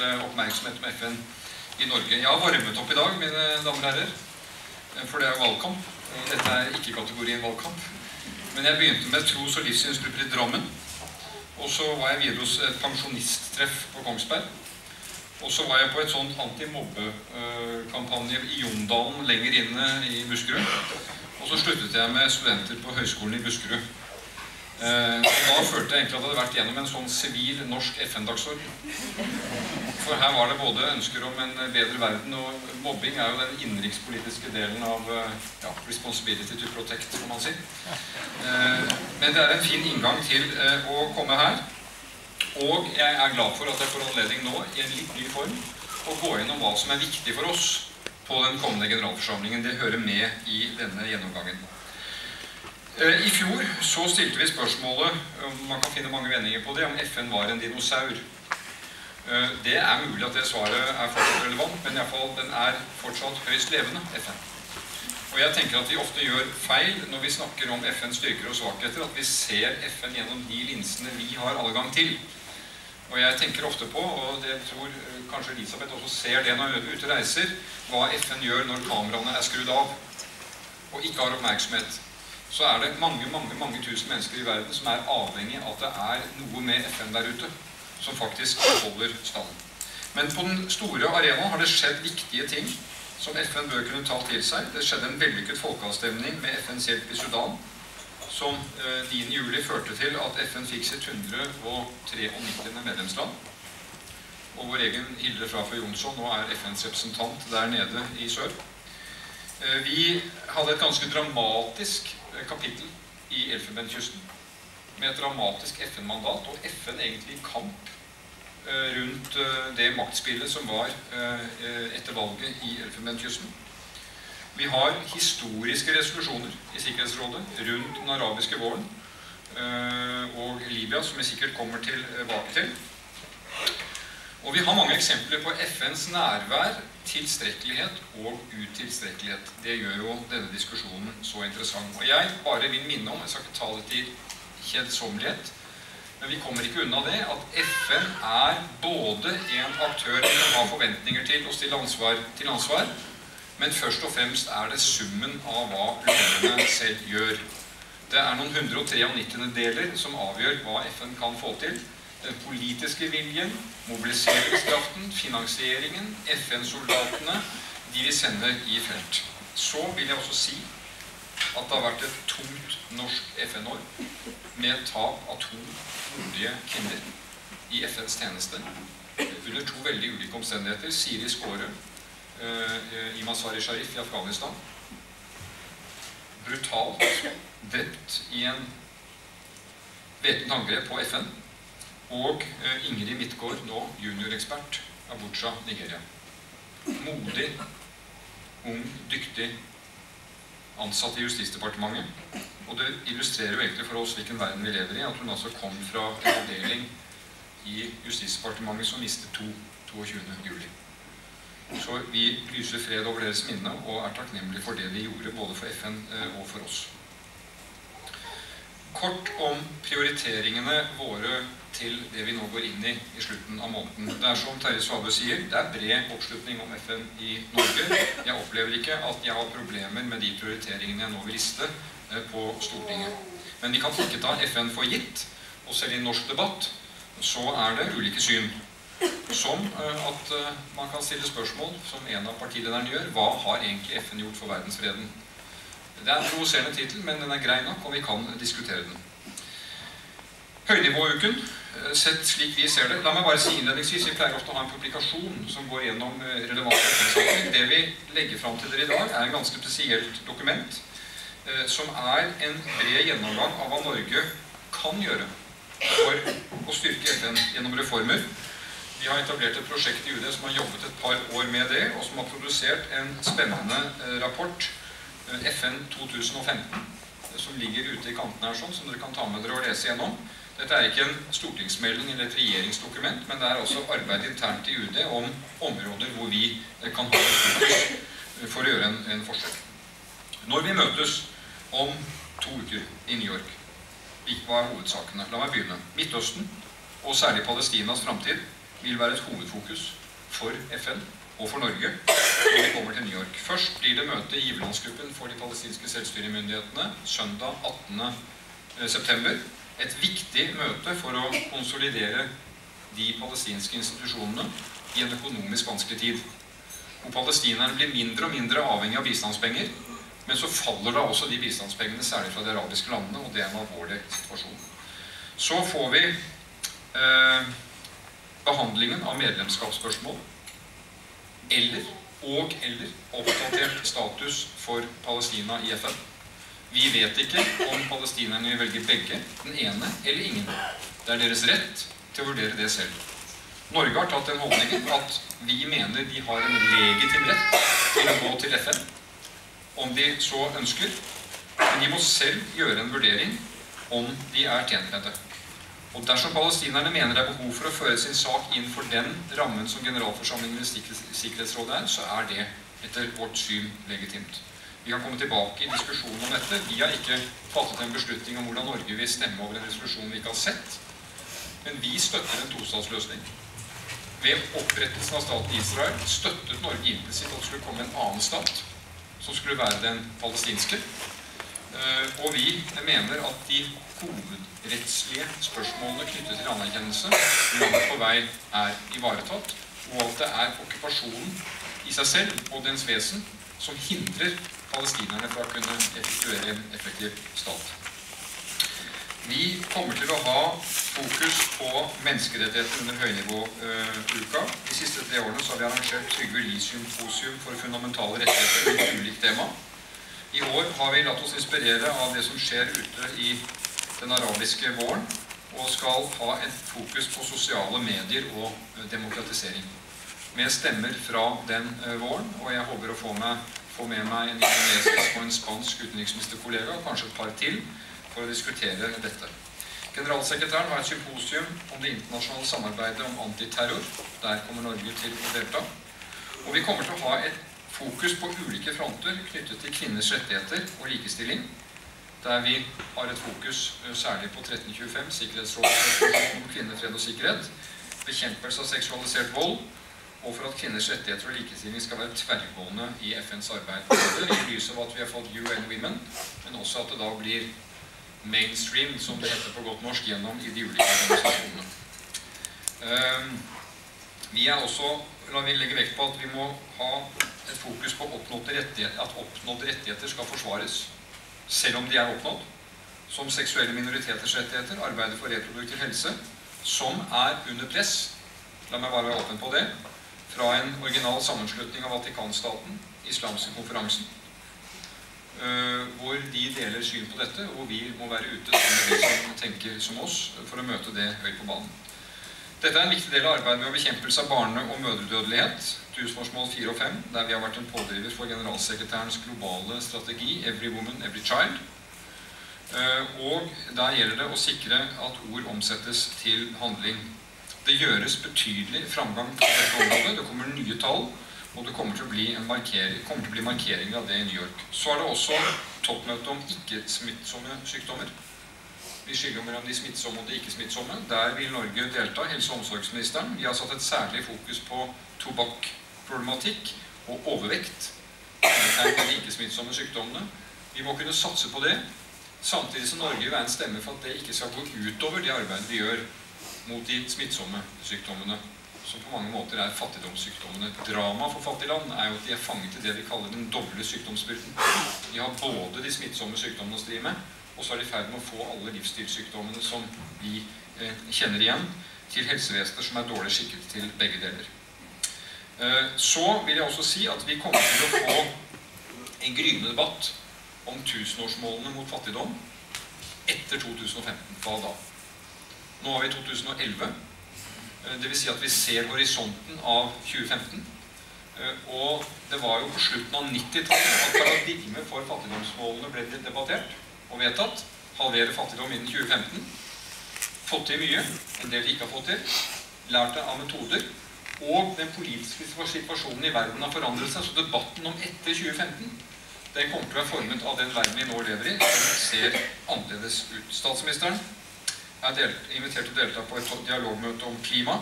eh, oppmerksomhet om FN i Norge. Jeg har varmet opp i dag, mine damer og herrer, eh, for det er valgkamp. Dette er ikke kategorien valgkamp. Men jeg begynte med tros- og livssynsgrupper i Drammen. Og så var jeg videre hos et pensjonisttreff på Kongsberg. Og så var jeg på et sånt antimobbekampanje i Jondalen lenger inne i Buskerud. Og så sluttet jeg med studenter på Høgskolen i Buskerud. Eh, da følte jeg egentlig at jeg hadde vært gjennom en sånn sivil norsk FN-dagsorden. For her var det både ønsker om en bedre verden, og mobbing er jo den innenrikspolitiske delen av eh, ja, responsibility to protect, kan man si. Eh, men det er en fin inngang til eh, å komme her. Og jeg er glad for at jeg får anledning nå, i en litt ny form, å gå gjennom hva som er viktig for oss på den kommende generalforsamlingen. Det hører med i denne gjennomgangen. Eh, I fjor så stilte vi spørsmålet, man kan finne mange vendinger på det, om FN var en dinosaur. Eh, det er mulig at det svaret er fortsatt relevant, men i alle fall, den er fortsatt høyst levende, FN. Og jeg tenker at vi ofte gjør feil når vi snakker om FNs styrker og svakheter, at vi ser FN gjennom de linsene vi har adgang til. Og jeg tenker ofte på, og det tror eh, kanskje Elisabeth også ser det når hun er ute og reiser, hva FN gjør når kameraene er skrudd av og ikke har oppmerksomhet så er det mange mange, mange tusen mennesker i verden som er avhengig av at det er noe med FN der ute som faktisk holder stand. Men på den store arenaen har det skjedd viktige ting som FN bør kunne ta til seg. Det skjedde en vellykket folkeavstemning med FNs hjelp i Sudan, som eh, 9.7 førte til at FN fikk sitt 193. medlemsland. Og vår egen Hilde Frafjord Jonsson nå er FNs representant der nede i sør. Eh, vi hadde et ganske dramatisk Eh, kapittel i Elfenbenskysten med et dramatisk FN-mandat, og FN egentlig i kamp eh, rundt eh, det maktspillet som var etter valget i Elfenbenskysten. Vi har historiske resolusjoner i Sikkerhetsrådet rundt den arabiske våren og Libya, som vi sikkert kommer tilbake til. Og vi har mange eksempler på FNs nærvær tilstrekkelighet og utilstrekkelighet. Det gjør jo denne diskusjonen så interessant. Og jeg bare vil minne om, jeg skal ikke ta det til kjedsommelighet, men vi kommer ikke unna det, at FN er både en aktør vi har forventninger til og stille ansvar, til ansvar, men først og fremst er det summen av hva landene selv gjør. Det er noen 193 deler som avgjør hva FN kan få til den politiske viljen, mobiliseringskraften, finansieringen, FN-soldatene, de vi sender i felt. Så vil jeg også si at det har vært et tungt norsk FN-år med tap av to modige kvinner i FNs tjeneste under to veldig ulike omstendigheter. Siri Skåre uh, i Masari Sharif i Afghanistan. Brutalt drept i en væpnet angrep på FN og eh, Ingrid Midtgaard, nå juniorekspert, Abuja, Nigeria. Modig, ung, dyktig ansatt i Justisdepartementet. Og det illustrerer jo egentlig for oss hvilken verden vi lever i, at hun altså kom fra en avdeling i Justisdepartementet som mistet to 22. juli. Så vi lyser fred over deres minne og er takknemlige for det de gjorde, både for FN eh, og for oss. Kort om prioriteringene våre til det vi nå går inn i i slutten av måneden. Det er som Terje Svabø sier, det er bred oppslutning om FN i Norge. Jeg opplever ikke at jeg har problemer med de prioriteringene jeg nå vil liste eh, på Stortinget. Men vi kan ikke ta FN for gitt. Og selv i norsk debatt så er det ulike syn. Som eh, at eh, man kan stille spørsmål, som en av partilederne gjør, hva har egentlig FN gjort for verdensfreden? Det er en provoserende tittel, men den er grei nok, og vi kan diskutere den. Høynivåuken, eh, sett slik vi ser det La meg bare si innledningsvis, Vi pleier ofte å ha en publikasjon som går gjennom eh, relevante FN-saker. Det vi legger fram til dere i dag, er en ganske spesielt dokument. Eh, som er en bred gjennomgang av hva Norge kan gjøre for å styrke FN gjennom reformer. Vi har etablert et prosjekt i UD som har jobbet et par år med det, og som har produsert en spennende rapport FN 2015, som ligger ute i kanten her, sånn, som dere kan ta med dere og lese gjennom. Dette er ikke en stortingsmelding eller et regjeringsdokument, men det er også arbeid internt i UD om områder hvor vi eh, kan ha fokus eh, for å gjøre en, en forskjell. Når vi møtes om to uker i New York, hva er hovedsakene? La meg begynne. Midtøsten, og særlig Palestinas framtid, vil være et hovedfokus for FN og for Norge når vi kommer til New York. Først blir det møte i giverlandsgruppen for de palestinske selvstyremyndighetene søndag 18.9. Et viktig møte for å konsolidere de palestinske institusjonene i en økonomisk vanskelig tid. Hvor palestinerne blir mindre og mindre avhengig av bistandspenger. Men så faller da også de bistandspengene, særlig fra de arabiske landene, og det er en alvorlig situasjon. Så får vi eh, behandlingen av medlemskapsspørsmål eller og eller oppdatert status for Palestina i FN. Vi vet ikke om palestinerne vil velge begge, den ene eller ingen. Det er deres rett til å vurdere det selv. Norge har tatt den holdningen at vi mener de har en legitim rett til å gå til FN, om de så ønsker. Men de må selv gjøre en vurdering om de er tjent med det. Og dersom palestinerne mener det er behov for å føre sin sak inn for den rammen som generalforsamlingen i Sikkerhetsrådet er, så er det etter vårt syn legitimt. Vi kan komme tilbake i diskusjonen om dette. Vi har ikke fattet en beslutning om hvordan Norge vil stemme over en resolusjon vi ikke har sett. Men vi støtter en tostatsløsning. Ved opprettelsen av staten Israel støttet Norge implisitt at det skulle komme en annen stat, som skulle være den palestinske. Eh, og vi mener at de hovedrettslige spørsmålene knyttet til anerkjennelse langt på vei er ivaretatt, og at det er okkupasjonen i seg selv og dens vesen som hindrer palestinerne fra å kunne effektuere en effektiv stat. Vi kommer til å ha fokus på menneskerettigheter under høynivåuka. Uh, De siste tre årene har vi arrangert Trygve Lie-symposium for fundamentale rettigheter et ulikt tema. I år har vi latt oss inspirere av det som skjer ute i den arabiske våren, og skal ha et fokus på sosiale medier og eh, demokratisering. Med stemmer fra den eh, våren, og jeg håper å få med, få med meg en indonesisk og en spansk utenriksministerkollega, kanskje et par til, for å diskutere dette. Generalsekretæren har et symposium om det internasjonale samarbeidet om antiterror. Der kommer Norge til å delta. Og vi kommer til å ha et fokus på ulike fronter knyttet til kvinners rettigheter og likestilling, der vi har et fokus eh, særlig på 1325, Sikkerhetsrådet om kvinner, fred og sikkerhet, bekjempelse av seksualisert vold, og for at kvinners rettigheter og likestilling skal være tverrgående i FNs arbeid. I lys av at vi har fått UN Women, men også at det da blir mainstream, som det heter på godt norsk, gjennom i de ulike organisasjonene. Ehm, vi er også, la vi legge vekt på at vi må ha fokus på at oppnådde rettigheter skal forsvares, selv om de er oppnådd, som seksuelle minoriteters rettigheter, arbeidet for reproduktiv helse, som er under press, la meg bare være åpen på det, fra en original sammenslutning av Vatikanstaten, islamske konferansen, Uh, hvor de deler syn på dette, og hvor vi må være ute som tenker som oss, for å møte det høyt på banen. Dette er en viktig del av arbeidet med bekjempelse av barne- og mødredødelighet, tusenårsmål 4 og 5, der vi har vært en pådriver for generalsekretærens globale strategi 'Every Woman, Every Child'. Eh, og der gjelder det å sikre at ord omsettes til handling. Det gjøres betydelig framgang på dette området. Det kommer nye tall, og det kommer til å bli, markering, til å bli markeringer av det i New York. Så er det også toppmøte om ikke-smittsomme sykdommer. Vi skiller mellom de smittsomme og de ikke-smittsomme. Der vil Norge delta, helse- og omsorgsministeren. Vi har satt et særlig fokus på tobakkproblematikk og overvekt. Det er de ikke-smittsomme sykdommene. Vi må kunne satse på det, samtidig som Norge vil være en stemme for at det ikke skal gå utover det arbeidet vi gjør mot de smittsomme sykdommene, som på mange måter er fattigdomssykdommene. Drama for fattige land er jo at de er fanget i det vi kaller den doble sykdomsbyrden. De har både de smittsomme sykdommene å stri med, og så er de i ferd med å få alle livsstilssykdommene som vi eh, kjenner igjen, til helsevesener som er dårlig skikket til begge deler. Eh, så vil jeg også si at vi kommer til å få en gryende debatt om tusenårsmålene mot fattigdom etter 2015. Hva da? Nå har vi 2011. Eh, det vil si at vi ser horisonten av 2015. Eh, og det var jo på slutten av 90-tallet at paradigmet for fattigdomsmålene ble debattert og vedtatt. Halvere fattigdom innen 2015. Fått til mye. En del ikke har fått til. Lært av metoder og den politiske situasjonen i verden har forandret seg. Så debatten om etter 2015 den kommer til å være formet av den verden vi nå lever i. Den ser annerledes ut. Statsministeren er delt, invitert til å delta på et dialogmøte om klima.